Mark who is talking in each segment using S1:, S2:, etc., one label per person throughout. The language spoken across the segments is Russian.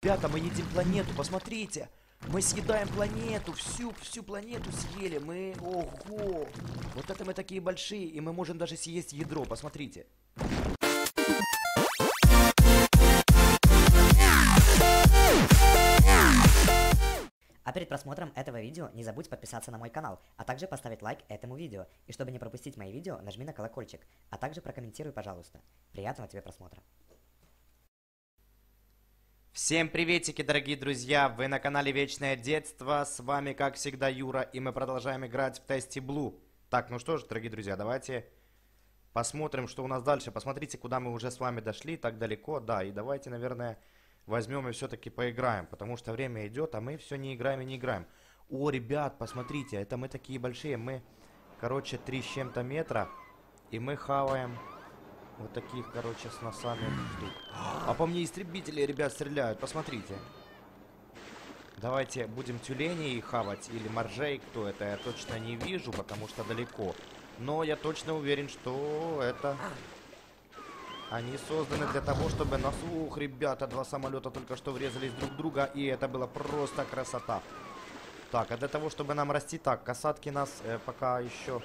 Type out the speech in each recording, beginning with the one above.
S1: Ребята, мы едим планету, посмотрите. Мы съедаем планету, всю, всю планету съели. Мы, ого. Вот это мы такие большие, и мы можем даже съесть ядро, посмотрите.
S2: А перед просмотром этого видео не забудь подписаться на мой канал, а также поставить лайк этому видео. И чтобы не пропустить мои видео, нажми на колокольчик, а также прокомментируй, пожалуйста. Приятного тебе просмотра.
S1: Всем приветики, дорогие друзья! Вы на канале Вечное Детство. С вами, как всегда, Юра, и мы продолжаем играть в Тесте Блу. Так, ну что ж, дорогие друзья, давайте посмотрим, что у нас дальше. Посмотрите, куда мы уже с вами дошли, так далеко, да, и давайте, наверное, возьмем и все-таки поиграем, потому что время идет, а мы все не играем и не играем. О, ребят, посмотрите, это мы такие большие, мы, короче, три с чем-то метра, и мы хаваем вот таких, короче, с носами штук. А по мне истребители, ребят, стреляют, посмотрите. Давайте будем тюленей хавать или моржей, кто это, я точно не вижу, потому что далеко. Но я точно уверен, что это они созданы для того, чтобы на слух, ребята, два самолета только что врезались друг в друга, и это было просто красота. Так, а для того, чтобы нам расти, так, касатки нас э, пока еще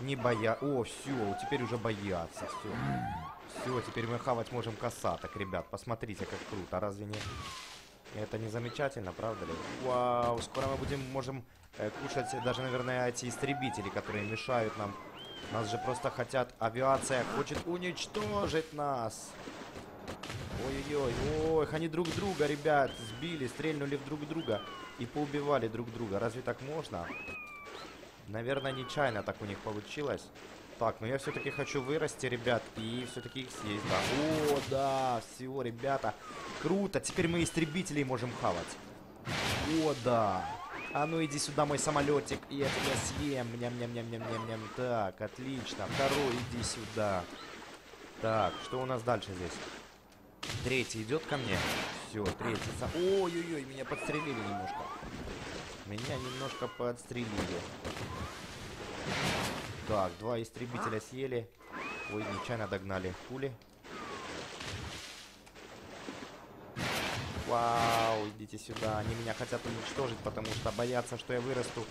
S1: не боятся. О, все, теперь уже боятся, все. Все, теперь мы хавать можем касаток, ребят, посмотрите, как круто, разве не... Это не замечательно, правда ли? Вау, скоро мы будем, можем э, кушать даже, наверное, эти истребители, которые мешают нам нас же просто хотят... Авиация хочет уничтожить нас. Ой-ой-ой. Ой, они друг друга, ребят, сбили, стрельнули в друг друга и поубивали друг друга. Разве так можно? Наверное, нечаянно так у них получилось. Так, но я все-таки хочу вырасти, ребят, и все-таки их съесть, да. О, да, все, ребята. Круто, теперь мы истребителей можем хавать. О, да. А ну иди сюда, мой самолетик, и я тебя съем. Ням-ням-ням-ням-ням-ням. Так, отлично. Второй, иди сюда. Так, что у нас дальше здесь? Третий идет ко мне. Все, третий. Ой-ой-ой, меня подстрелили немножко. Меня немножко подстрелили. Так, два истребителя съели. Ой, нечаянно догнали пули. Вау, идите сюда. Они меня хотят уничтожить, потому что боятся, что я вырасту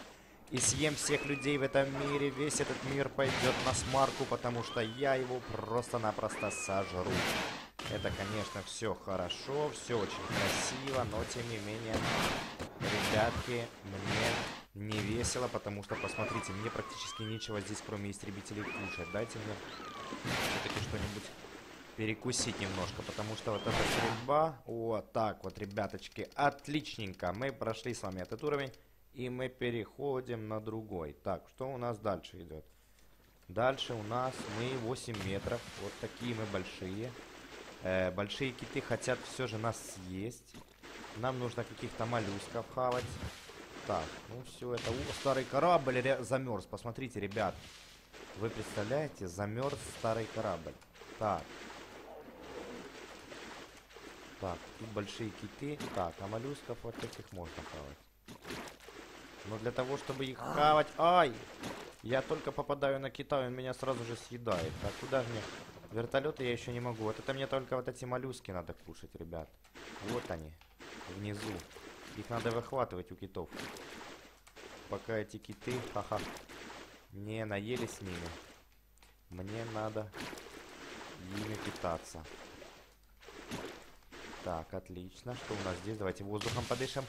S1: и съем всех людей в этом мире. Весь этот мир пойдет на смарку, потому что я его просто-напросто сожру. Это, конечно, все хорошо, все очень красиво, но тем не менее, ребятки, мне не весело, потому что, посмотрите, мне практически нечего здесь, кроме истребителей, кушать. Дайте мне все-таки что-нибудь перекусить немножко, потому что вот эта стрельба... Вот так вот, ребяточки, отличненько. Мы прошли с вами этот уровень, и мы переходим на другой. Так, что у нас дальше идет? Дальше у нас мы 8 метров, вот такие мы большие. Э, большие киты хотят все же нас съесть. Нам нужно каких-то моллюсков хавать. Так, ну все это... О, старый корабль замерз. Посмотрите, ребят. Вы представляете, замерз старый корабль. Так, так, тут большие киты. Так, а моллюсков вот этих можно хавать. Но для того, чтобы их хавать... Ай! Я только попадаю на кита, он меня сразу же съедает. А куда же мне... Вертолеты я еще не могу. Вот это мне только вот эти моллюски надо кушать, ребят. Вот они. Внизу. Их надо выхватывать у китов. Пока эти киты, ха-ха, не наели с ними. Мне надо ими питаться. Так, отлично. Что у нас здесь? Давайте воздухом подышим.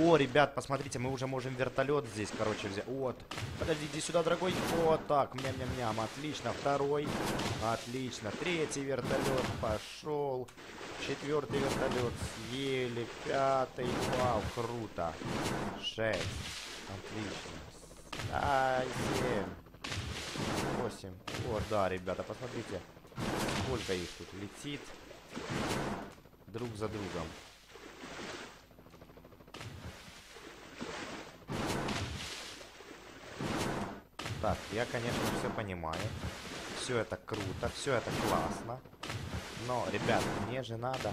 S1: О, ребят, посмотрите, мы уже можем вертолет здесь, короче, взять. Вот. Подожди, иди сюда, дорогой. Вот так, мям-мям-мям. Отлично. Второй. Отлично. Третий вертолет пошел. Четвертый вертолет съели. Пятый. Вау, круто. Шесть. Отлично. А, семь. Восемь. Вот, да, ребята, посмотрите. Сколько их тут летит друг за другом. Так, я, конечно, все понимаю. Все это круто, все это классно. Но, ребят, мне же надо...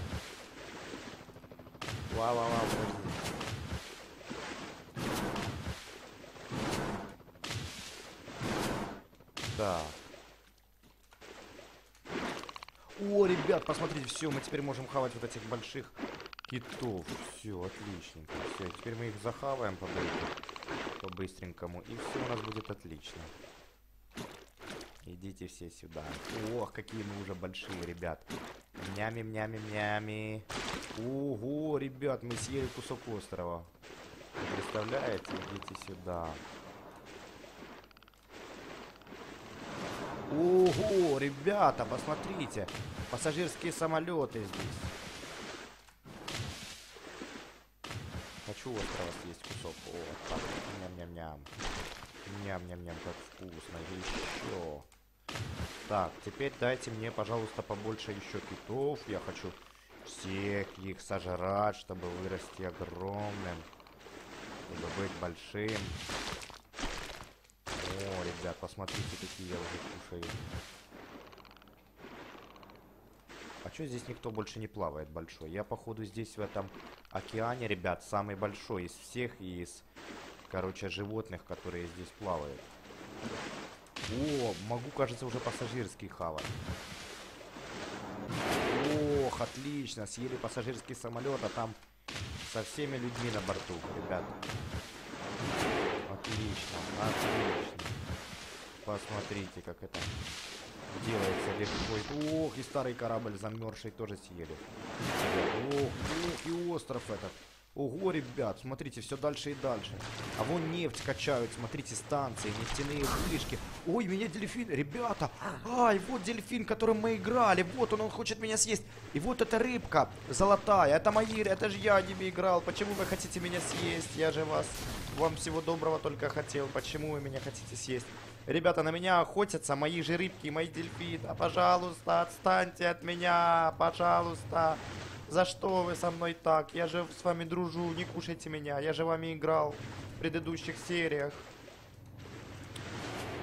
S1: Вау-вау-вау, подожди. О, ребят, посмотрите, все, мы теперь можем хавать вот этих больших китов. Все, отличненько. Все, теперь мы их захаваем по по-быстренькому. И все у нас будет отлично. Идите все сюда. Ох, какие мы уже большие, ребят. Нями. Ого, ребят, мы съели кусок острова. Представляете? Идите сюда. Ого, ребята, посмотрите. Пассажирские самолеты здесь. Хочу острова съесть кусок. О, так. Ням-ням-ням. Ням-ням-ням, как вкусно. Еще. Так, теперь дайте мне, пожалуйста, побольше еще китов. Я хочу всех их сожрать, чтобы вырасти огромным. Чтобы быть большим. О, ребят, посмотрите, какие я уже кушаю. А что здесь никто больше не плавает большой? Я, походу, здесь в этом океане, ребят, самый большой из всех и из, короче, животных, которые здесь плавают. О, могу, кажется, уже пассажирский хавать. Ох, отлично, съели пассажирский самолет, а там со всеми людьми на борту, ребят. Отлично, отлично. Посмотрите, как это делается легко. Ох, и старый корабль замерзший тоже съели. Ох, ох, и остров этот. Ого, ребят, смотрите, все дальше и дальше. А вон нефть качают, смотрите, станции, нефтяные вышки. Ой, меня дельфин, ребята. Ай, вот дельфин, которым мы играли. Вот он, он хочет меня съесть. И вот эта рыбка золотая. Это мои, это же я ними играл. Почему вы хотите меня съесть? Я же вас, вам всего доброго только хотел. Почему вы меня хотите съесть? Ребята, на меня охотятся мои же рыбки, мои дельфины. Пожалуйста, отстаньте от меня, пожалуйста. За что вы со мной так? Я же с вами дружу, не кушайте меня. Я же вами играл в предыдущих сериях.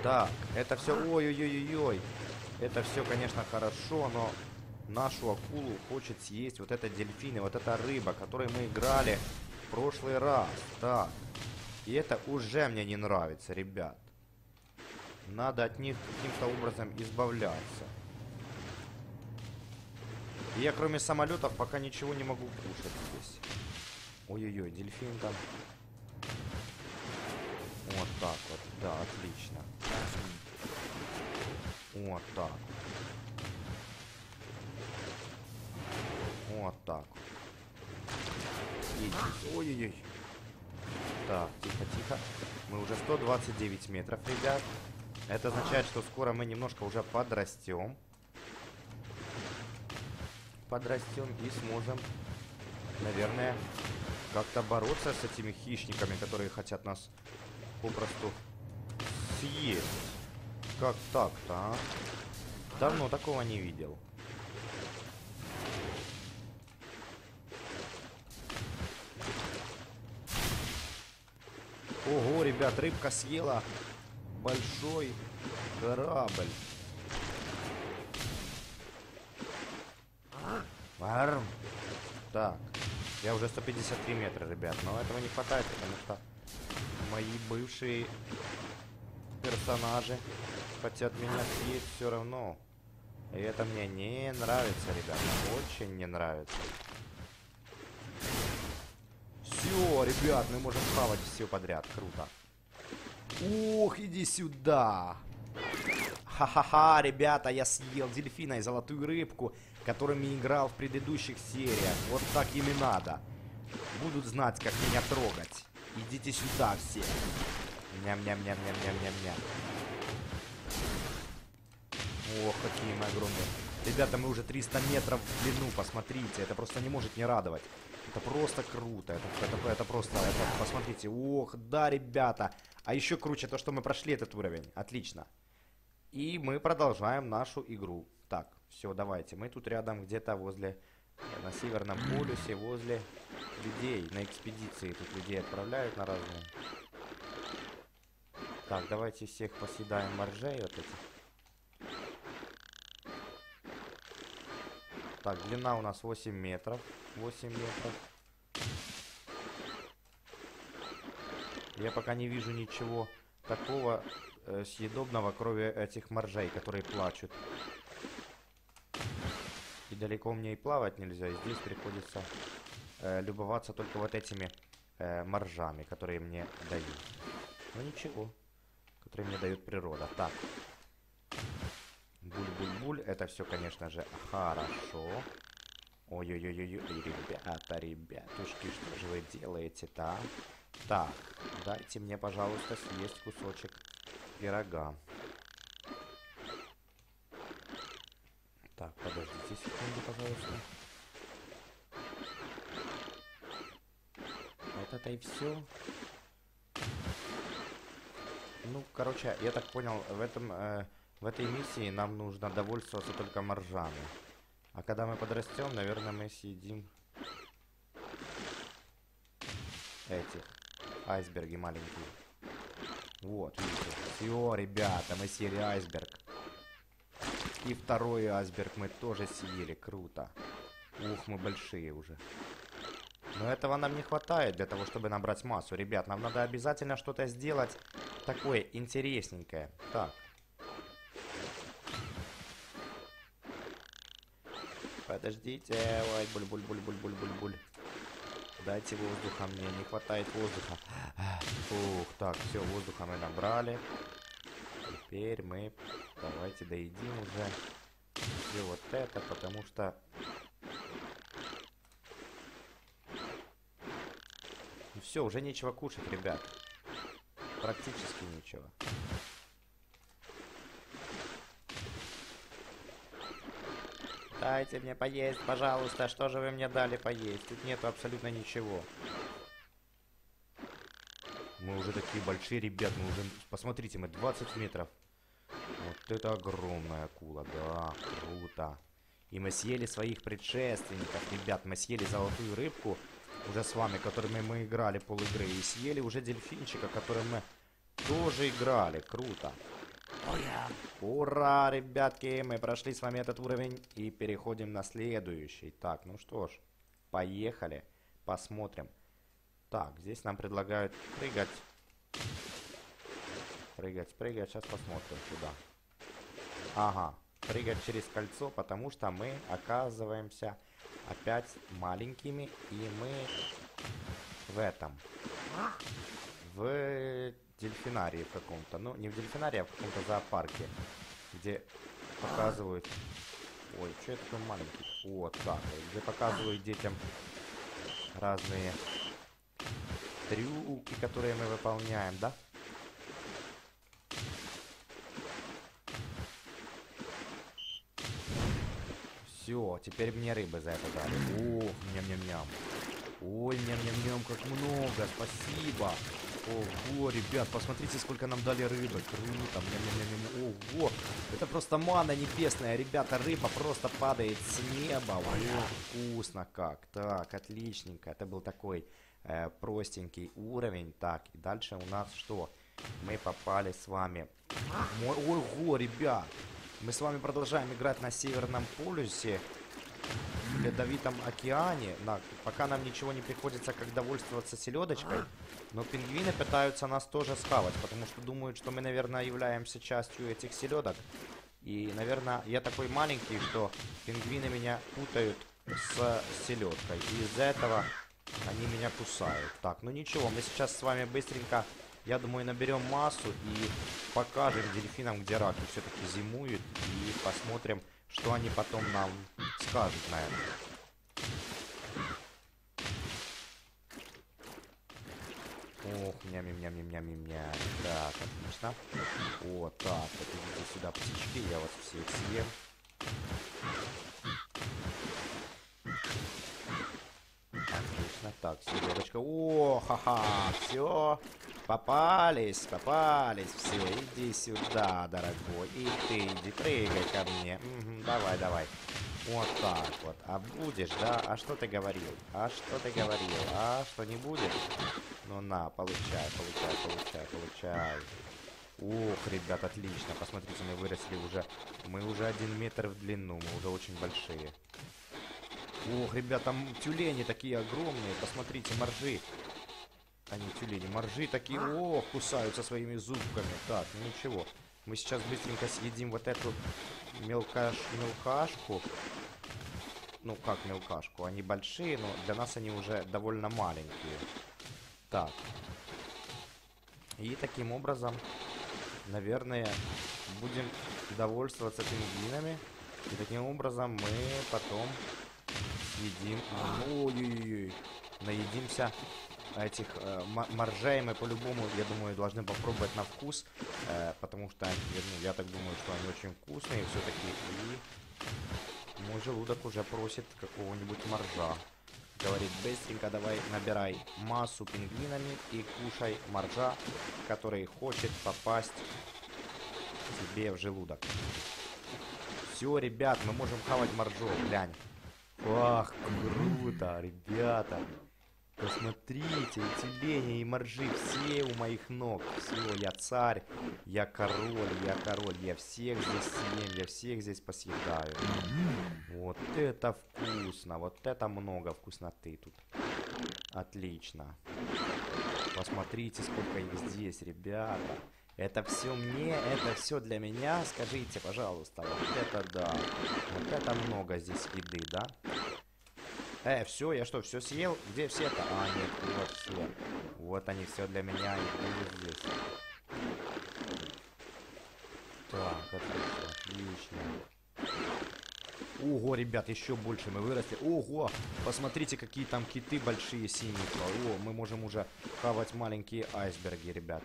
S1: Так, это все... Ой-ой-ой-ой-ой. Это все, конечно, хорошо, но нашу акулу хочет съесть вот это дельфины, вот эта рыба, которой мы играли в прошлый раз. Так. И это уже мне не нравится, ребят. Надо от них каким-то образом избавляться. Я кроме самолетов пока ничего не могу кушать здесь. Ой-ой-ой, дельфин там. Вот так вот, да, отлично. Вот так. Вот так. Ой-ой-ой. Так, тихо-тихо. Мы уже 129 метров, ребят. Это означает, что скоро мы немножко уже подрастем подрастем и сможем, наверное, как-то бороться с этими хищниками, которые хотят нас попросту съесть. Как так-то, а? Давно такого не видел. Ого, ребят, рыбка съела большой корабль. Варм. Так. Я уже 153 метра, ребят. Но этого не хватает, потому что мои бывшие персонажи хотят меня съесть все равно. И это мне не нравится, ребята. Очень не нравится. Все, ребят, мы можем хавать все подряд. Круто. Ух, иди сюда. Ха-ха-ха, ребята, я съел дельфина и золотую рыбку которыми играл в предыдущих сериях. Вот так им и надо. Будут знать, как меня трогать. Идите сюда все. Ням-ням-ням-ням-ням-ням-ням. Ох, какие мы огромные. Ребята, мы уже 300 метров в длину, посмотрите. Это просто не может не радовать. Это просто круто. Это, это, это просто... Это, посмотрите. Ох, да, ребята. А еще круче то, что мы прошли этот уровень. Отлично. И мы продолжаем нашу игру. Так, все, давайте. Мы тут рядом где-то возле, э, на Северном полюсе, возле людей. На экспедиции тут людей отправляют на разные. Так, давайте всех поседаем моржей вот этих. Так, длина у нас 8 метров. 8 метров. Я пока не вижу ничего такого э, съедобного, кроме этих моржей, которые плачут. И далеко мне и плавать нельзя, и здесь приходится э, любоваться только вот этими э, моржами, которые мне дают. Ну ничего, которые мне дает природа. Так. Буль-буль-буль, это все, конечно же, хорошо. Ой-ой-ой-ой, ребята, ребятушки, что же вы делаете-то, а? Так, дайте мне, пожалуйста, съесть кусочек пирога. Так, подождите секунду, пожалуйста. Вот это и все. Ну, короче, я так понял, в этом, э, в этой миссии нам нужно довольствоваться только моржами. А когда мы подрастем, наверное, мы съедим этих айсберги маленькие. Вот, видите. Все, ребята, мы съели айсберг. И второй айсберг мы тоже съели. Круто. Ух, мы большие уже. Но этого нам не хватает для того, чтобы набрать массу. Ребят, нам надо обязательно что-то сделать такое интересненькое. Так. Подождите. Ой, буль-буль-буль-буль-буль-буль-буль. Дайте воздуха мне, не хватает воздуха. Ух, так, все, воздуха мы набрали. Теперь мы давайте доедим уже все вот это, потому что... Ну все, уже нечего кушать, ребят. Практически нечего. Дайте мне поесть, пожалуйста. Что же вы мне дали поесть? Тут нету абсолютно ничего. Уже такие большие, ребят. Мы уже... Посмотрите, мы 20 метров. Вот это огромная акула. Да, круто. И мы съели своих предшественников, ребят. Мы съели золотую рыбку уже с вами, которыми мы играли пол игры. И съели уже дельфинчика, которым мы тоже играли. Круто. Ура, ребятки! Мы прошли с вами этот уровень и переходим на следующий. Так, ну что ж, поехали. Посмотрим. Так, здесь нам предлагают прыгать. Прыгать, прыгать. Сейчас посмотрим сюда. Ага, прыгать через кольцо, потому что мы оказываемся опять маленькими. И мы в этом. В дельфинарии в каком-то. Ну, не в дельфинарии, а в каком-то зоопарке. Где показывают... Ой, что я такой маленький? Вот так. Где показывают детям разные трюки, которые мы выполняем, да? Все, теперь мне рыбы за это дали. Ох, ням-ням-ням. Ой, ням-ням-ням, как много, спасибо. Ого, ребят, посмотрите, сколько нам дали рыбы. Круто. Ням -ням -ням. Ого, это просто мана небесная. Ребята, рыба просто падает с неба. Ох, вкусно как. Так, отличненько. Это был такой э, простенький уровень. Так, и дальше у нас что? Мы попали с вами... Ого, ребят. Мы с вами продолжаем играть на Северном полюсе в Ледовитом океане, на, пока нам ничего не приходится, как довольствоваться селедочкой. Но пингвины пытаются нас тоже схавать, потому что думают, что мы, наверное, являемся частью этих селедок. И, наверное, я такой маленький, что пингвины меня путают с селедкой. И из-за этого они меня кусают. Так, ну ничего, мы сейчас с вами быстренько, я думаю, наберем массу и покажем дельфинам, где раки все-таки зимуют. И посмотрим, что они потом нам скажут на это. Ох, ням-ням-ням-ням-ням-ням. Так, отлично. Вот так, вот идите сюда, птички, я вас всех съем. Отлично, так, селедочка. О, ха-ха, все. Попались, попались все. Иди сюда, дорогой. И ты иди, прыгай ко мне. Угу, давай, давай. Вот так вот. А будешь, да? А что ты говорил? А что ты говорил? А что не будет? Ну на, получай, получай, получай, получай. Ох, ребят, отлично. Посмотрите, мы выросли уже. Мы уже один метр в длину. Мы уже очень большие. Ох, ребят, там тюлени такие огромные. Посмотрите, моржи. Они тюлени. Моржи такие, ох, кусаются своими зубками. Так, ну ничего. Мы сейчас быстренько съедим вот эту мелкаш, мелкашку. ну как мелкашку, они большие, но для нас они уже довольно маленькие. Так. И таким образом, наверное, будем довольствоваться пингвинами. И таким образом мы потом съедим... Ой-ой-ой. Наедимся этих э, моржей мы по-любому, я думаю, должны попробовать на вкус, э, потому что, ну, я так думаю, что они очень вкусные все-таки, и мой желудок уже просит какого-нибудь моржа. Говорит, быстренько давай набирай массу пингвинами и кушай моржа, который хочет попасть тебе в желудок. Все, ребят, мы можем хавать моржу, глянь. Ах, круто, ребята. Посмотрите, эти лени и моржи все у моих ног. Все, я царь, я король, я король. Я всех здесь съем, я всех здесь посъедаю. Вот это вкусно, вот это много вкусноты тут. Отлично. Посмотрите, сколько их здесь, ребята. Это все мне, это все для меня. Скажите, пожалуйста, вот это да. Вот это много здесь еды, да? Э, все, я что, все съел? Где все-то? А, нет, вот все. Вот они все для меня и будут здесь. Так, отлично, отлично. Ого, ребят, еще больше мы выросли. Ого, посмотрите, какие там киты большие синие. О, мы можем уже хавать маленькие айсберги, ребят.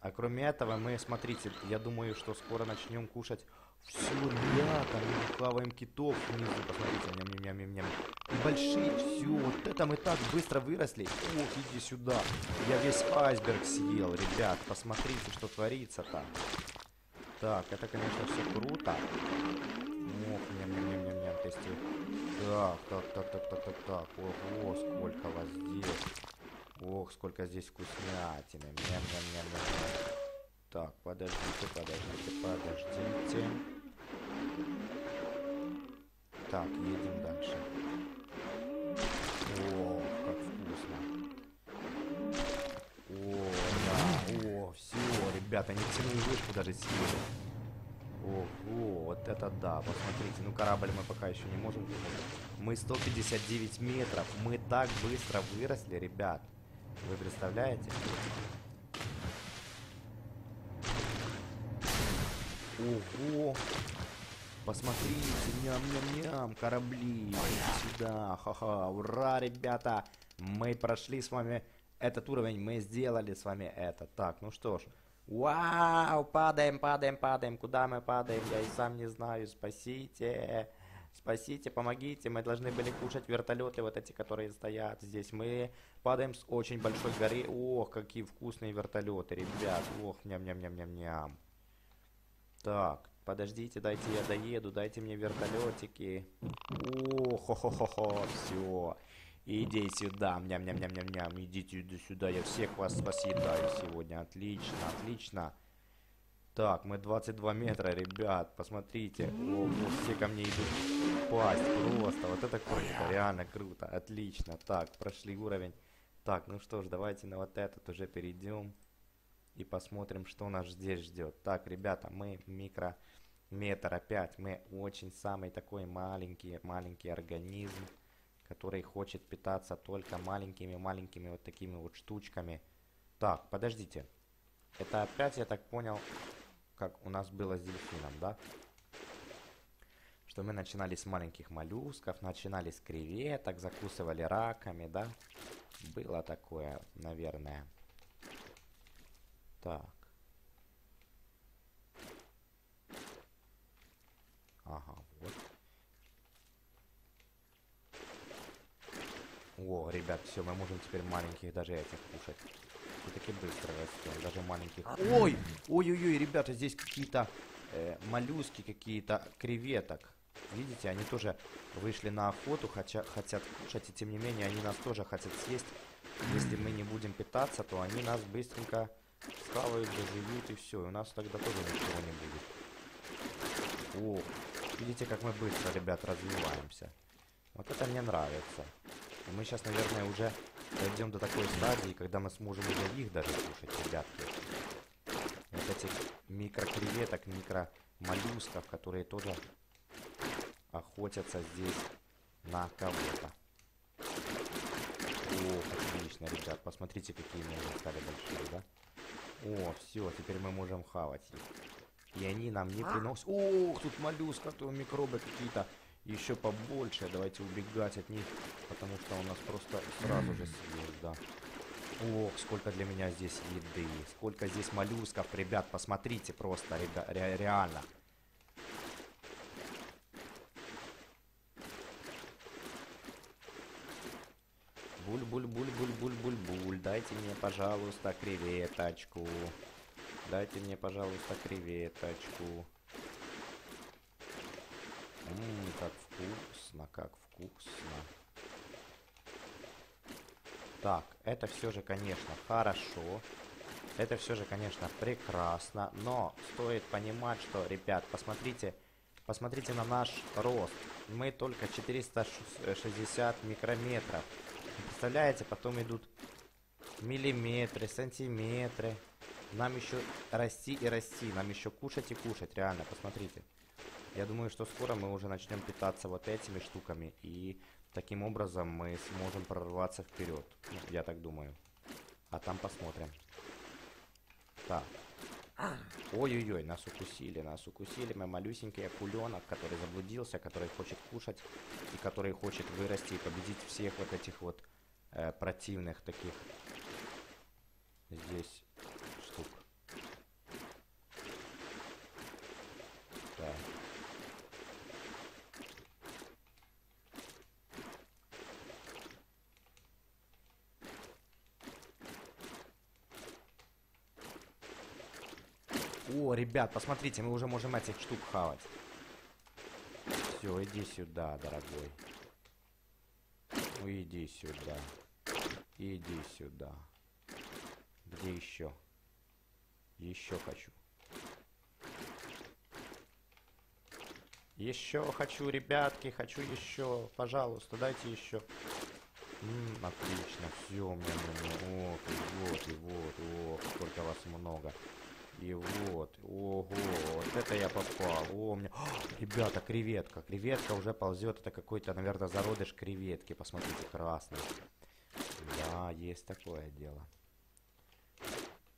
S1: А кроме этого, мы, смотрите, я думаю, что скоро начнем кушать все, ребята, мы плаваем китов внизу, посмотрите, ням-ням-ням-ням. Большие, все, вот это мы так быстро выросли. Ох, иди сюда. Я весь айсберг съел, ребят, посмотрите, что творится-то. Так, это, конечно, все круто. Ох, ням-ням-ням-ням-ням, тести. Так, так, так, так, так, так, так. Ого, сколько вас здесь. Ох, сколько здесь вкуснятины. Ням-ням-ням-ням. Так, подождите, подождите, подождите. Так, едем дальше. О, как вкусно. О, да, о, все, ребята, нефтяную вышку даже съели. Ого, вот это да, посмотрите, ну корабль мы пока еще не можем Мы 159 метров, мы так быстро выросли, ребят. Вы представляете? Ого! Посмотрите, ням-ням-ням, корабли. Сюда, ха-ха, ура, ребята. Мы прошли с вами этот уровень, мы сделали с вами это. Так, ну что ж. Вау, падаем, падаем, падаем. Куда мы падаем, я и сам не знаю. Спасите. Спасите, помогите. Мы должны были кушать вертолеты, вот эти, которые стоят здесь. Мы падаем с очень большой горы. Ох, какие вкусные вертолеты, ребят. Ох, ням-ням-ням-ням-ням. Так, подождите, дайте я доеду, дайте мне вертолетики. О, хо-хо-хо-хо, все. Иди сюда, ням-ням-ням-ням-ням, идите сюда, я всех вас спасидаю сегодня. Отлично, отлично. Так, мы 22 метра, ребят, посмотрите. О, все ко мне идут пасть просто. Вот это круто, реально круто, отлично. Так, прошли уровень. Так, ну что ж, давайте на вот этот уже перейдем и посмотрим, что нас здесь ждет. Так, ребята, мы микрометр опять. Мы очень самый такой маленький, маленький организм, который хочет питаться только маленькими-маленькими вот такими вот штучками. Так, подождите. Это опять, я так понял, как у нас было с дельфином, да? Что мы начинали с маленьких моллюсков, начинали с креветок, закусывали раками, да? Было такое, наверное. Так. Ага, вот. О, ребят, все, мы можем теперь маленьких даже этих кушать. И таки быстро растем, даже маленьких. Ой! Ой-ой-ой, ребята, здесь какие-то э, моллюски, какие-то креветок. Видите, они тоже вышли на охоту, хотя, хотят кушать, и тем не менее они нас тоже хотят съесть. Если мы не будем питаться, то они нас быстренько Схавают, доживут и все. И у нас тогда тоже ничего не будет. О, видите, как мы быстро, ребят, развиваемся. Вот это мне нравится. И мы сейчас, наверное, уже дойдем до такой стадии, когда мы сможем уже их даже кушать, ребятки. Вот этих микрокреветок, микромоллюсков, которые тоже охотятся здесь на кого-то. О, отлично, ребят. Посмотрите, какие мы уже стали большие, да? О, все, теперь мы можем хавать их. И они нам не приносят... Ох, тут моллюска, то микробы какие-то еще побольше. Давайте убегать от них, потому что у нас просто сразу же съест, да. Ох, сколько для меня здесь еды. Сколько здесь моллюсков, ребят, посмотрите просто, ребя, ре, реально. Буль-буль-буль-буль-буль-буль-буль. Дайте мне, пожалуйста, креветочку. Дайте мне, пожалуйста, креветочку. Ммм, как вкусно, как вкусно. Так, это все же, конечно, хорошо. Это все же, конечно, прекрасно. Но стоит понимать, что, ребят, посмотрите, посмотрите на наш рост. Мы только 460 микрометров. Представляете, потом идут миллиметры, сантиметры. Нам еще расти и расти, нам еще кушать и кушать, реально, посмотрите. Я думаю, что скоро мы уже начнем питаться вот этими штуками, и таким образом мы сможем прорваться вперед. Ну, я так думаю. А там посмотрим. Так. Ой-ой-ой, нас укусили, нас укусили. Мы малюсенький акуленок, который заблудился, который хочет кушать, и который хочет вырасти и победить всех вот этих вот э, противных таких здесь штук. Так. О, ребят, посмотрите, мы уже можем этих штук хавать. Все, иди сюда, дорогой. Ну, иди сюда. Иди сюда. Где еще? Еще хочу. Еще хочу, ребятки, хочу еще. Пожалуйста, дайте еще. М отлично, все у меня, Ох, и вот, и вот, ох, сколько вас много. И вот, ого, вот это я попал. О, у меня... О, ребята, креветка. Креветка уже ползет. Это какой-то, наверное, зародыш креветки. Посмотрите, красный. Да, есть такое дело.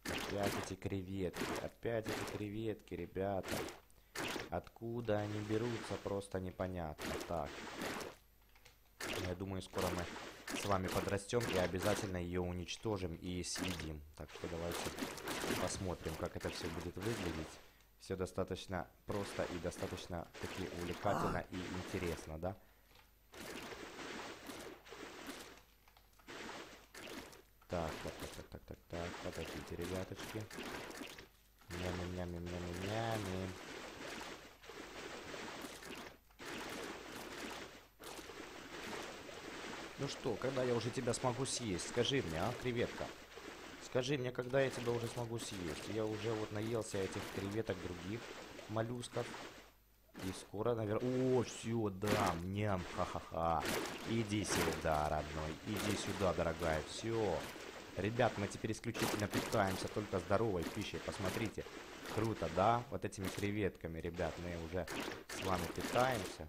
S1: Опять эти креветки. Опять эти креветки, ребята. Откуда они берутся, просто непонятно. Так. Я думаю, скоро мы с вами подрастем и обязательно ее уничтожим и съедим. Так что давайте посмотрим, как это все будет выглядеть. Все достаточно просто и достаточно таки увлекательно и интересно, да? Так, так, так, так, так, так, так, подождите, ребяточки. Нями-нями-нями-нями. Ну что, когда я уже тебя смогу съесть? Скажи мне, а, креветка? Скажи мне, когда я тебя уже смогу съесть? Я уже вот наелся этих креветок других моллюсков. И скоро, наверное... О, все, да, ням, ха-ха-ха. Иди сюда, родной. Иди сюда, дорогая. Все. Ребят, мы теперь исключительно питаемся только здоровой пищей. Посмотрите. Круто, да? Вот этими креветками, ребят, мы уже с вами питаемся.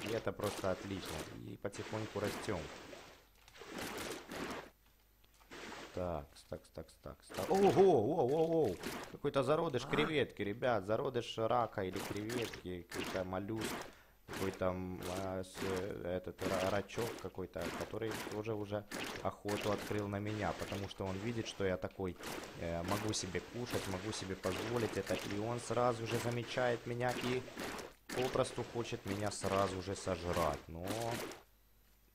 S1: И это просто отлично. И потихоньку растем. Так, так, так, так, так. Ого, о, о, о, Какой-то зародыш креветки, ребят. Зародыш рака или креветки. Какой-то моллюск. Какой-то а, этот рачок какой-то, который тоже уже охоту открыл на меня. Потому что он видит, что я такой э, могу себе кушать, могу себе позволить это. И он сразу же замечает меня и попросту хочет меня сразу же сожрать. Но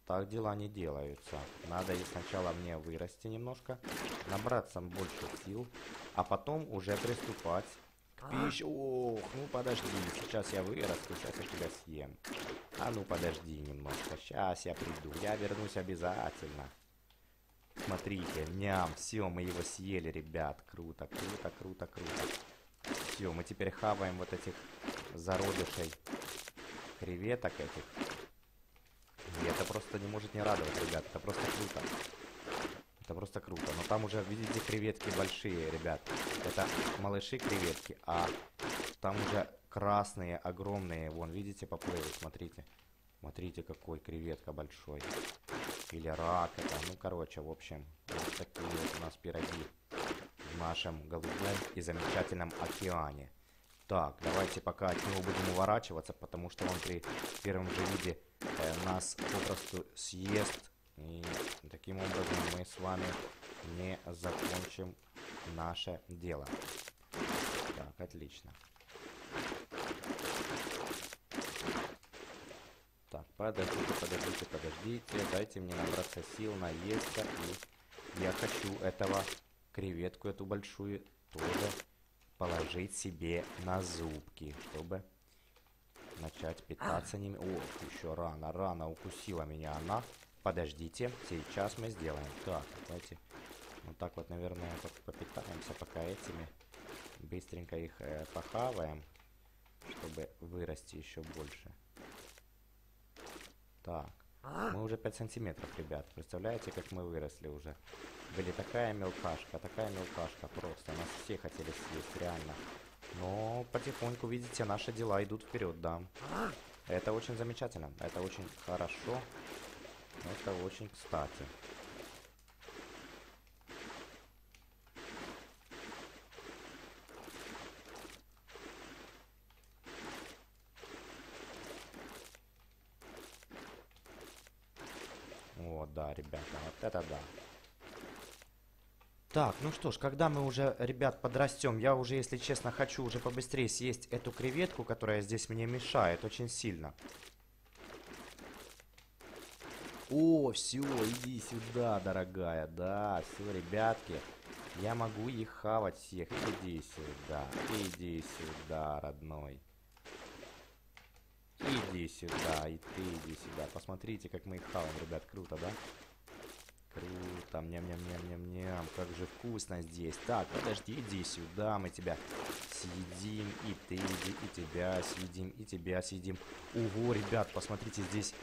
S1: так дела не делаются. Надо и сначала мне вырасти немножко, набраться больше сил, а потом уже приступать к пище. Ох, ну подожди, сейчас я вырасту, сейчас я тебя съем. А ну подожди немножко, сейчас я приду, я вернусь обязательно. Смотрите, ням, все, мы его съели, ребят. Круто, круто, круто, круто. Все, мы теперь хаваем вот этих зародышей креветок этих. И это просто не может не радовать, ребят. Это просто круто. Это просто круто. Но там уже, видите, креветки большие, ребят. Это малыши креветки, а там уже красные, огромные. Вон, видите, поплыли, смотрите. Смотрите, какой креветка большой. Или рак это. Ну, короче, в общем, вот такие вот у нас пироги нашем голубом и замечательном океане. Так, давайте пока от него будем уворачиваться, потому что он при первом же виде э, нас попросту съест. И таким образом мы с вами не закончим наше дело. Так, отлично. Так, подождите, подождите, подождите. Дайте мне набраться сил, наесться. И я хочу этого креветку, эту большую, тоже положить себе на зубки, чтобы начать питаться ними. О, еще рано, рано укусила меня она. Подождите, сейчас мы сделаем. Так, давайте вот так вот, наверное, попитаемся пока этими. Быстренько их э, похаваем, чтобы вырасти еще больше. Так, мы уже 5 сантиметров, ребят. Представляете, как мы выросли уже? Были такая мелкашка, такая мелкашка просто. Нас все хотели съесть, реально. Но потихоньку, видите, наши дела идут вперед, да. Это очень замечательно, это очень хорошо, это очень кстати. Вот, да, ребята, вот это да. Так, ну что ж, когда мы уже, ребят, подрастем, я уже, если честно, хочу уже побыстрее съесть эту креветку, которая здесь мне мешает очень сильно. О, все, иди сюда, дорогая, да, все, ребятки. Я могу их хавать всех. Иди сюда, иди сюда, родной. Иди сюда, и ты иди сюда. Посмотрите, как мы их хаваем, ребят, круто, да? Круто, ням-ням-ням-ням-ням, как же вкусно здесь. Так, подожди, иди сюда, мы тебя съедим, и ты иди, и тебя съедим, и тебя съедим. Ого, ребят, посмотрите, здесь...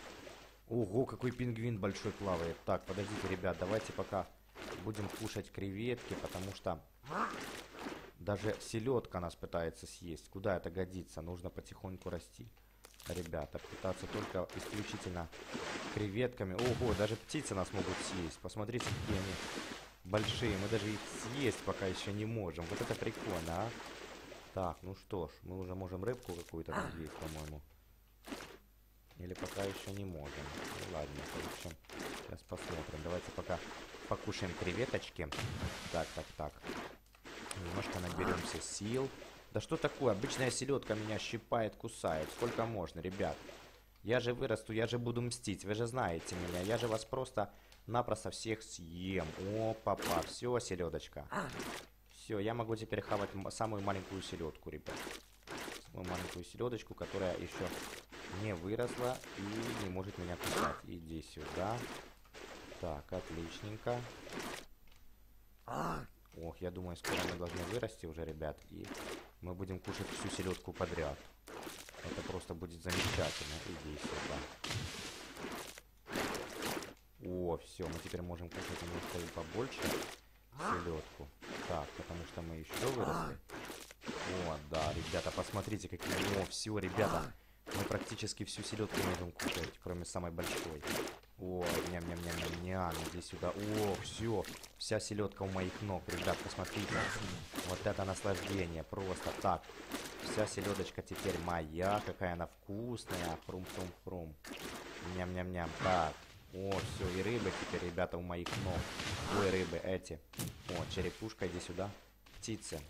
S1: Ого, какой пингвин большой плавает. Так, подождите, ребят, давайте пока будем кушать креветки, потому что... Даже селедка нас пытается съесть. Куда это годится? Нужно потихоньку расти ребята. Питаться только исключительно креветками. Ого, даже птицы нас могут съесть. Посмотрите, какие они большие. Мы даже их съесть пока еще не можем. Вот это прикольно, а? Так, ну что ж, мы уже можем рыбку какую-то съесть, по-моему. Или пока еще не можем. Ну ладно, в общем, сейчас посмотрим. Давайте пока покушаем креветочки. Так, так, так. Немножко наберемся сил. Да что такое? Обычная селедка меня щипает, кусает. Сколько можно, ребят? Я же вырасту, я же буду мстить. Вы же знаете меня. Я же вас просто-напросто всех съем. О, папа, все, селедочка. Все, я могу теперь хавать самую маленькую селедку, ребят. Самую маленькую селедочку, которая еще не выросла и не может меня кусать. Иди сюда. Так, отличненько. Ох, я думаю, скоро мы должны вырасти уже, ребят. И мы будем кушать всю селедку подряд. Это просто будет замечательно. Иди сюда. О, все, мы теперь можем кушать немножко и побольше селедку. Так, потому что мы еще выросли. О, да, ребята, посмотрите, какие... О, все, ребята, мы практически всю селедку можем кушать, кроме самой большой. О, ням-ням-ням-ням-ням, иди сюда. О, все, вся селедка у моих ног, ребят, посмотрите. Вот это наслаждение, просто так. Вся селедочка теперь моя, какая она вкусная. Хрум-хрум-хрум. Ням-ням-ням. Так, о, все, и рыбы теперь, ребята, у моих ног. Ой, рыбы, эти. О, черепушка, иди сюда. Птицы.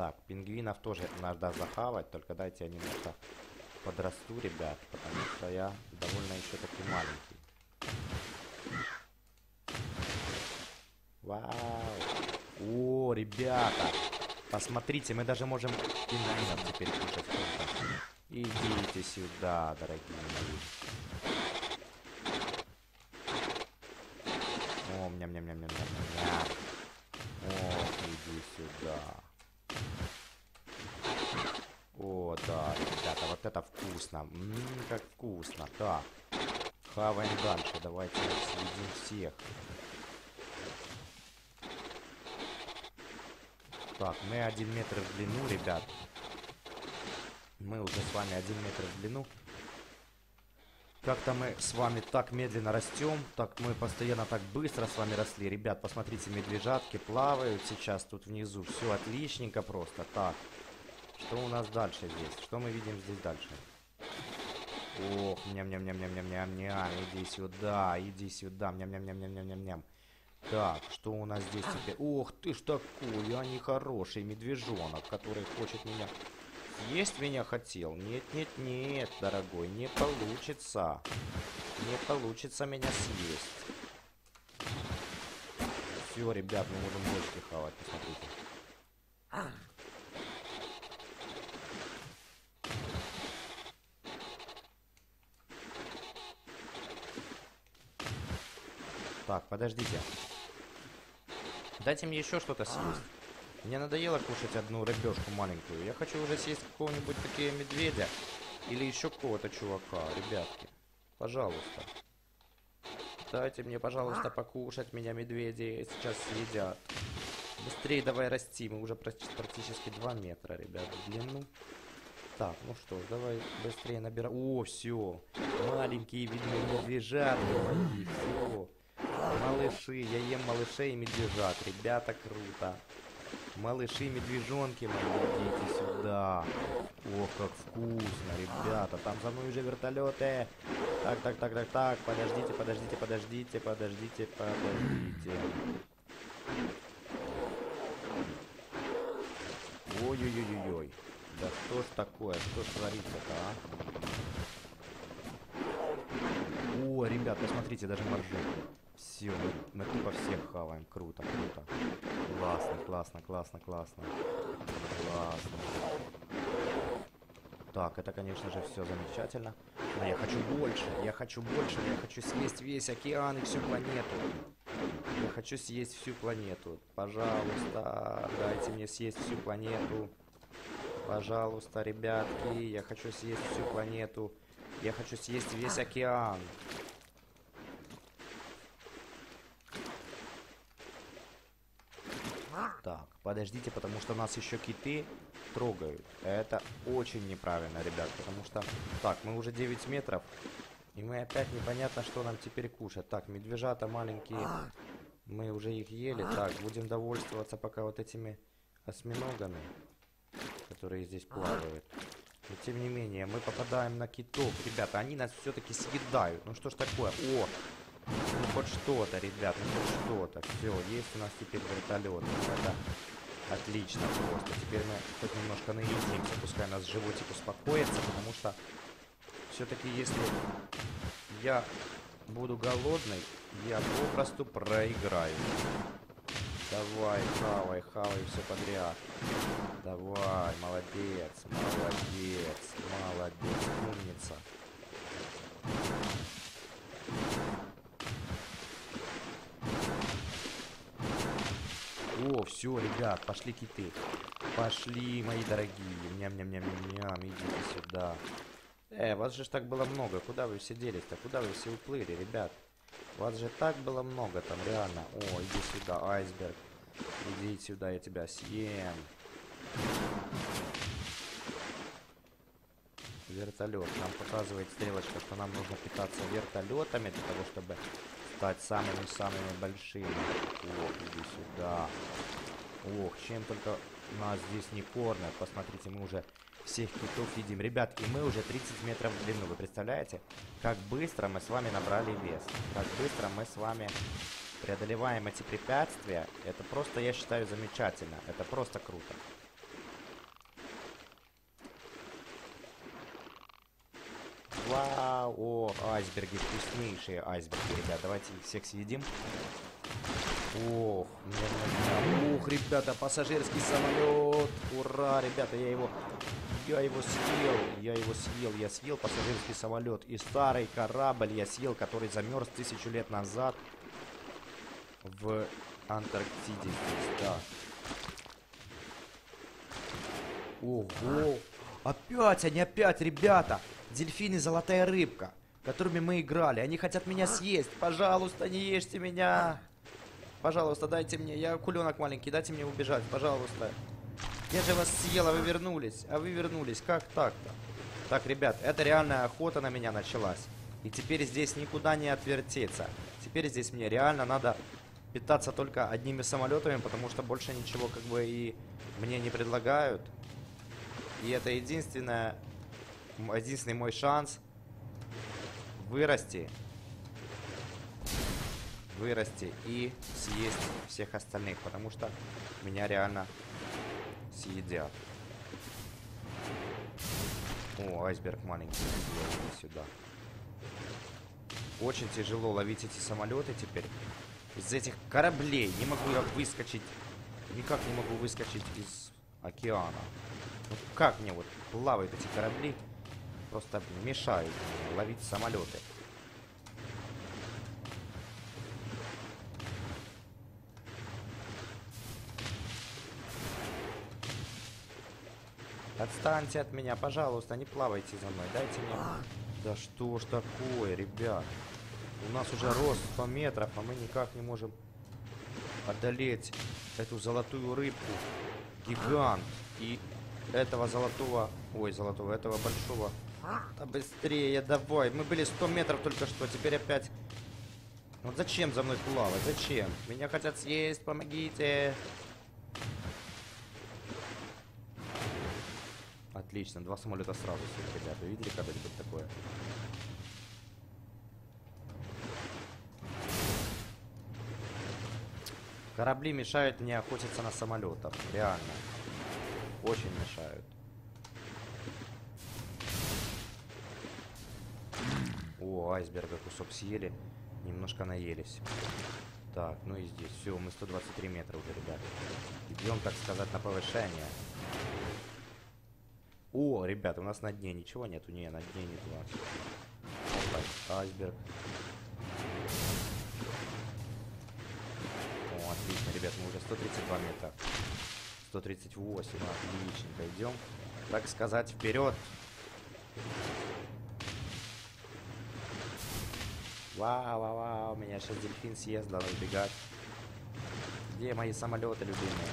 S1: Так, пингвинов тоже надо захавать, только дайте я немножко подрасту, ребят, потому что я довольно еще таки маленький. Вау! О, ребята! Посмотрите, мы даже можем пингвинов теперь кушать. Идите сюда, дорогие мои. О, ням-ням-ням-ням-ням-ням. О, иди сюда. О, да, ребята, вот это вкусно. Ммм, как вкусно. Так, хаваем дальше. Давайте съедим всех. Так, мы один метр в длину, ребят. Мы уже с вами один метр в длину. Как-то мы с вами так медленно растем, так мы постоянно так быстро с вами росли. Ребят, посмотрите, медвежатки плавают сейчас тут внизу. Все отличненько просто. Так, что у нас дальше здесь? Что мы видим здесь дальше? Ох, ням-ням-ням-ням-ням-ням-ням. Иди сюда, иди сюда. Ням-ням-ням-ням-ням-ням-ням. Так, что у нас здесь теперь? Ох ты ж такой, я нехороший медвежонок, который хочет меня есть меня хотел? Нет, нет, нет, дорогой, не получится. Не получится меня съесть. Все, ребят, мы можем больше хавать, посмотрите. Так, подождите. Дайте мне еще что-то съесть. Мне надоело кушать одну рыбешку маленькую. Я хочу уже съесть какого-нибудь такие медведя. Или еще какого-то чувака, ребятки. Пожалуйста. Дайте мне, пожалуйста, покушать меня медведи. Сейчас съедят. Быстрее давай расти. Мы уже практически 2 метра, ребят, в длину. Так, ну что ж, давай быстрее набираем. О, все. Маленькие, видно, медвежат мои. Малыши. Я ем малышей и медвежат. Ребята, круто. Малыши, медвежонки мои, идите сюда. Ох, как вкусно, ребята. Там за мной уже вертолеты. Так, так, так, так, так. Подождите, подождите, подождите, подождите, подождите. Ой-ой-ой-ой. Да что ж такое? Что ж творится-то, а? О, ребят, посмотрите, даже моржи. Все, мы, мы тупо всех хаваем. Круто, круто. Классно, классно, классно, классно. Классно. Так, это, конечно же, все замечательно. Но я хочу больше, я хочу больше, я хочу съесть весь океан и всю планету. Я хочу съесть всю планету. Пожалуйста, дайте мне съесть всю планету. Пожалуйста, ребятки, я хочу съесть всю планету. Я хочу съесть весь океан. Так, подождите, потому что нас еще киты трогают. Это очень неправильно, ребят, потому что... Так, мы уже 9 метров, и мы опять непонятно, что нам теперь кушать. Так, медвежата маленькие, мы уже их ели. Так, будем довольствоваться пока вот этими осьминогами, которые здесь плавают. Но тем не менее, мы попадаем на китов. Ребята, они нас все-таки съедают. Ну что ж такое? О, ну хоть что-то, ребят, ну хоть что-то. Все, есть у нас теперь вертолет. Это отлично просто. Теперь мы хоть немножко наединимся, пускай у нас животик успокоится, потому что все-таки если я буду голодный, я попросту проиграю. Давай, хавай, хавай все подряд. Давай, молодец, молодец, умница. О, все, ребят, пошли киты. Пошли, мои дорогие. Ням-ням-ням-ням, идите сюда. Э, вас же так было много. Куда вы все делись-то? Куда вы все уплыли, ребят? Вас же так было много там, реально. О, иди сюда, айсберг. Иди сюда, я тебя съем. Вертолет. Нам показывает стрелочка, что нам нужно питаться вертолетами для того, чтобы стать самыми-самыми большими. Ох, иди сюда. Ох, чем только нас здесь не кормят. Посмотрите, мы уже всех китов едим. Ребятки, мы уже 30 метров в длину. Вы представляете, как быстро мы с вами набрали вес? Как быстро мы с вами преодолеваем эти препятствия. Это просто, я считаю, замечательно. Это просто круто. Вау, о, айсберги, вкуснейшие айсберги, ребят. Давайте их всех съедим. Ох, ох, ребята, пассажирский самолет. Ура, ребята, я его, я его съел, я его съел, я съел пассажирский самолет. И старый корабль я съел, который замерз тысячу лет назад в Антарктиде. Да. Ого, опять они, опять, ребята. Дельфины золотая рыбка, которыми мы играли. Они хотят меня съесть. Пожалуйста, не ешьте меня. Пожалуйста, дайте мне. Я куленок маленький, дайте мне убежать, пожалуйста. Я же вас съел, а вы вернулись. А вы вернулись. Как так-то? Так, ребят, это реальная охота на меня началась. И теперь здесь никуда не отвертеться. Теперь здесь мне реально надо питаться только одними самолетами, потому что больше ничего как бы и мне не предлагают. И это единственное, единственный мой шанс вырасти. Вырасти и съесть всех остальных, потому что меня реально съедят. О, айсберг маленький. Сюда. Очень тяжело ловить эти самолеты теперь. Из этих кораблей не могу я выскочить. Никак не могу выскочить из океана. Ну как мне вот плавают эти корабли? Просто мешают ловить самолеты. Отстаньте от меня, пожалуйста, не плавайте за мной. Дайте мне... Да что ж такое, ребят? У нас уже рост 100 метров, а мы никак не можем одолеть эту золотую рыбку. Гигант. И этого золотого... Ой, золотого, этого большого... Да быстрее, давай. Мы были 100 метров только что, теперь опять... Вот зачем за мной плавать? Зачем? Меня хотят съесть, помогите. Отлично, два самолета сразу ребята. Видели когда-нибудь такое? Корабли мешают мне охотиться на самолетов. Реально. Очень мешают. О, айсберга кусок съели. Немножко наелись. Так, ну и здесь. Все, мы 123 метра уже, ребят. Идем, так сказать, на повышение. О, ребят, у нас на дне ничего нету. Не, на дне нет у нас. Опа, айсберг. О, отлично, ребят, мы уже 132 метра. 138, ну, отличненько. Идем, так сказать, вперед. Вау, вау, вау, меня сейчас дельфин съест, надо убегать. Где мои самолеты любимые?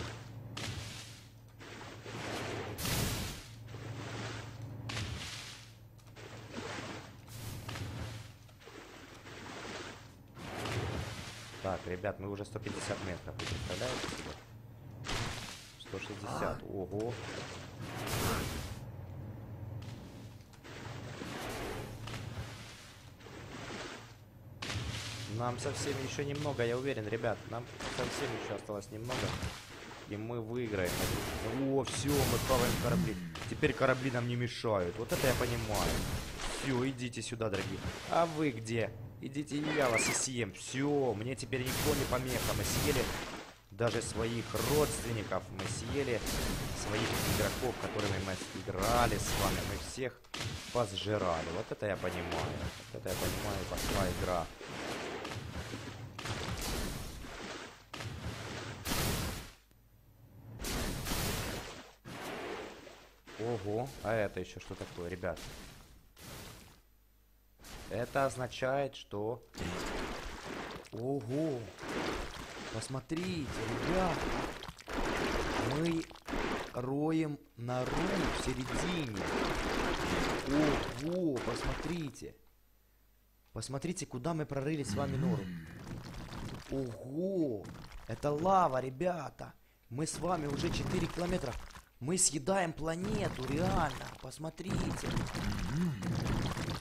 S1: Так, ребят, мы уже 150 метров, вы представляете себе? 160, ого. Нам совсем еще немного, я уверен, ребят, нам совсем еще осталось немного. И мы выиграем. О, все, мы плаваем корабли. Теперь корабли нам не мешают. Вот это я понимаю. Все, идите сюда, дорогие. А вы где? Идите, я вас и съем. Все, мне теперь никто не помеха. Мы съели даже своих родственников. Мы съели своих игроков, которыми мы играли с вами. Мы всех позжирали. Вот это я понимаю. Вот это я понимаю, пошла игра. Ого, а это еще что такое, ребят? Это означает, что... Ого! Посмотрите, ребят! Мы роем нору в середине. Ого, посмотрите! Посмотрите, куда мы прорыли с вами нору. Ого! Это лава, ребята! Мы с вами уже 4 километра. Мы съедаем планету, реально. Посмотрите.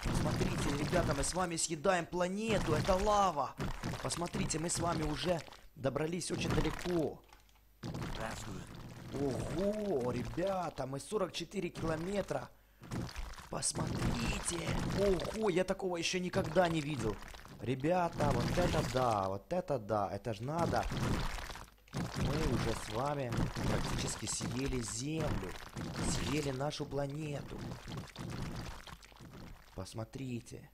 S1: Посмотрите, ребята, мы с вами съедаем планету. Это лава. Посмотрите, мы с вами уже добрались очень далеко. Ого, ребята, мы 44 километра. Посмотрите. Ого, я такого еще никогда не видел. Ребята, вот это да, вот это да. Это ж надо. Уже с вами практически съели Землю. Съели нашу планету. Посмотрите.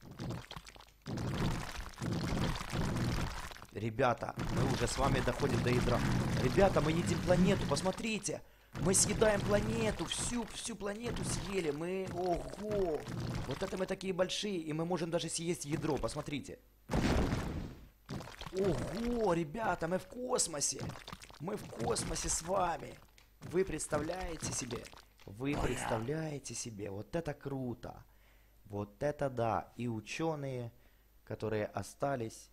S1: Ребята, мы уже с вами доходим до ядра. Ребята, мы едим планету, посмотрите. Мы съедаем планету, всю, всю планету съели. Мы, ого. Вот это мы такие большие, и мы можем даже съесть ядро, посмотрите. Ого, ребята, мы в космосе. Мы в космосе с вами. Вы представляете себе? Вы представляете себе? Вот это круто! Вот это да! И ученые, которые остались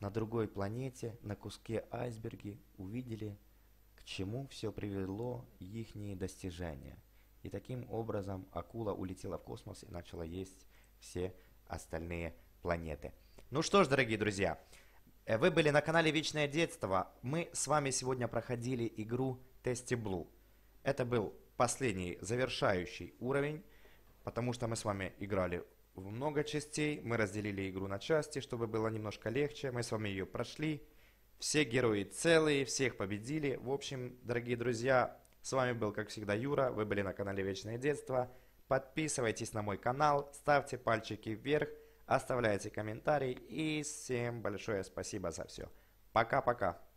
S1: на другой планете, на куске айсберги, увидели, к чему все привело их достижения. И таким образом акула улетела в космос и начала есть все остальные планеты. Ну что ж, дорогие друзья, вы были на канале Вечное Детство. Мы с вами сегодня проходили игру Тести Blue. Это был последний завершающий уровень, потому что мы с вами играли в много частей. Мы разделили игру на части, чтобы было немножко легче. Мы с вами ее прошли. Все герои целые, всех победили. В общем, дорогие друзья, с вами был, как всегда, Юра. Вы были на канале Вечное Детство. Подписывайтесь на мой канал, ставьте пальчики вверх, оставляйте комментарии. И всем большое спасибо за все. Пока-пока.